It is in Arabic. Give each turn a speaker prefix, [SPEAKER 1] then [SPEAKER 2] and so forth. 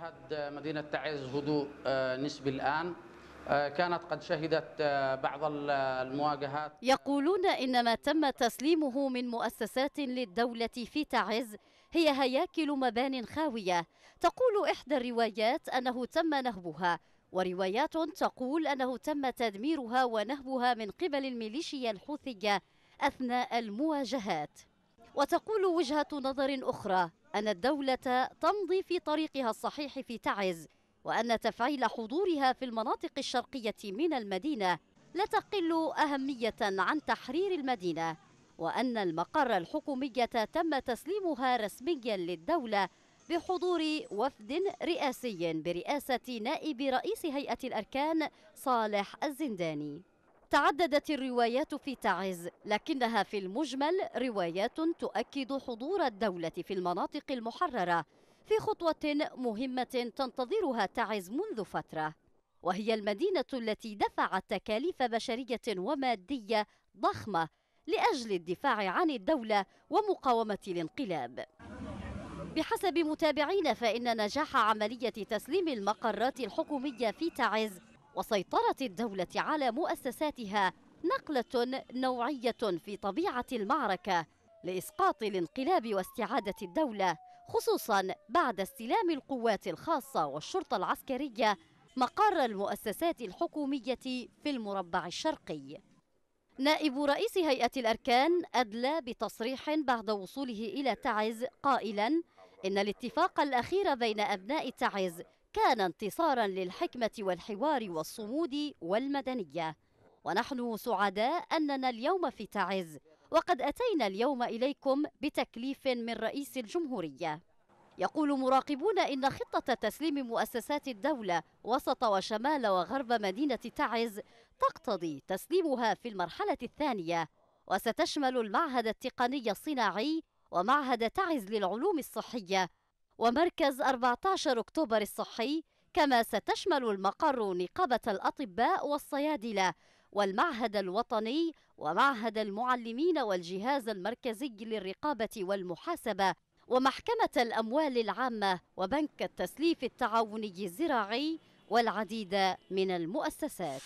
[SPEAKER 1] تشهد مدينة تعز هدوء نسبي الآن. كانت قد شهدت بعض المواجهات.
[SPEAKER 2] يقولون إن ما تم تسليمه من مؤسسات للدولة في تعز هي هياكل مبان خاوية. تقول إحدى الروايات أنه تم نهبها وروايات تقول أنه تم تدميرها ونهبها من قبل الميليشيا الحوثية أثناء المواجهات. وتقول وجهة نظر أخرى أن الدولة تمضي في طريقها الصحيح في تعز وأن تفعيل حضورها في المناطق الشرقية من المدينة لا تقل أهمية عن تحرير المدينة وأن المقر الحكومية تم تسليمها رسميا للدولة بحضور وفد رئاسي برئاسة نائب رئيس هيئة الأركان صالح الزنداني. تعددت الروايات في تعز لكنها في المجمل روايات تؤكد حضور الدولة في المناطق المحررة في خطوة مهمة تنتظرها تعز منذ فترة وهي المدينة التي دفعت تكاليف بشرية ومادية ضخمة لأجل الدفاع عن الدولة ومقاومة الانقلاب. بحسب متابعين فإن نجاح عملية تسليم المقرات الحكومية في تعز وسيطرة الدولة على مؤسساتها نقلة نوعية في طبيعة المعركة لإسقاط الانقلاب واستعادة الدولة خصوصا بعد استلام القوات الخاصة والشرطة العسكرية مقر المؤسسات الحكومية في المربع الشرقي. نائب رئيس هيئة الأركان أدلى بتصريح بعد وصوله إلى تعز قائلا إن الاتفاق الأخير بين أبناء تعز كان انتصارا للحكمة والحوار والصمود والمدنية. ونحن سعداء أننا اليوم في تعز وقد أتينا اليوم إليكم بتكليف من رئيس الجمهورية. يقول مراقبون إن خطة تسليم مؤسسات الدولة وسط وشمال وغرب مدينة تعز تقتضي تسليمها في المرحلة الثانية وستشمل المعهد التقني الصناعي ومعهد تعز للعلوم الصحية ومركز 14 أكتوبر الصحي كما ستشمل المقر نقابة الأطباء والصيادلة والمعهد الوطني ومعهد المعلمين والجهاز المركزي للرقابة والمحاسبة ومحكمة الأموال العامة وبنك التسليف التعاوني الزراعي والعديد من المؤسسات.